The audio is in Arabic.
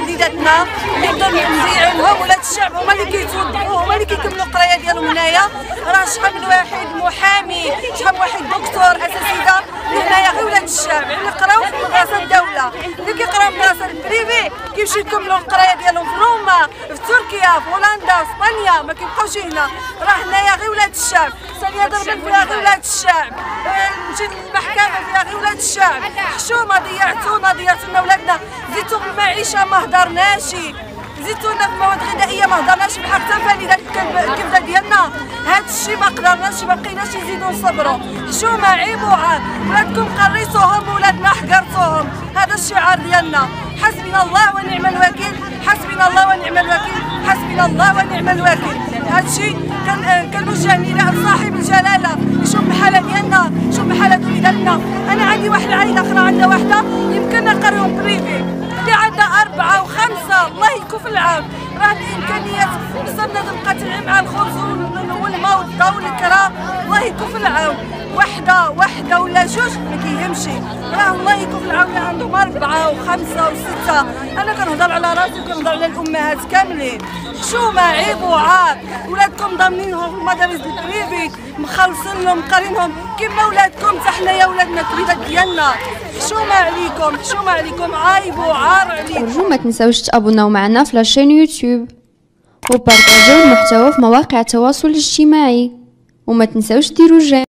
وليداتنا اللي نضيعوا لهم ولاد الشعب هما اللي كيتوظفوا هما اللي كيكملوا القراية ديالهم هنايا. راه شحال من واحد محامي شحال من واحد دكتور اساتذه هنايا غير ولاد الشعب. اللي قراو في مدرسة الدولة اللي كيقراو في مدرسة ال privé كيمشيو يكملوا القراية ديالهم في روما في تركيا في هولندا في إسبانيا ما كيبقاوش هنا. راه هنايا غير ولاد الشعب. ثانية ضربت فيها غير ولاد الشعب. نمشي غير ولاد الشعب. حشومه ضيعتونا ضيعتونا ولادنا. زيتو بالمعيشه ما هضرناش زيتونا المواد الغذائيه ما هضرناش حتى فالده الكبده ديالنا. هذا الشيء ما قدرناش ما بقيناش نزيدو نصبروا. حشومه عيب وعار ولادكم قريتوهم ولادنا حقرتوهم. هذا الشعار ديالنا. حسبنا الله ونعم الوكيل. حسبنا الله ونعم الوكيل. حسبنا الله ونعم الوكيل. هذا الشيء كنوجهني لصاحب الجلالة. يشوف الحالة ديالنا. يشوف الحالة أنا عندي واحد العائله أخرى عندها وحده يمكن نقريهم بريفي اللي عندها أربعة وخمسة. الله يكون العام. راه الإمكانيات وصلنا تلعب مع الخبز والماء والضوء والكرا الله يكون العام. وحدة وحدة ولا جوج ما كيهمشي راه الله يكون العام. اللي عندهم أربعة وخمسة وستة. أنا كنهضر على راسي وكنهضر على الأمهات كاملين. حشومة عيب وعار ولادكم ضامنينهم في المدارس ال privé مخلصين لهم قارينهم كما ولادكم حتى حنايا ولادنا الكبيدات ديالنا. حشومة عليكم حشومة عليكم عايب وعار عليكم. أرجو ما تنساوش تابوناو معنا في la chaîne يوتيوب وبارطاجيو المحتوى في مواقع التواصل الاجتماعي. وما تنساوش ديروا j'aime.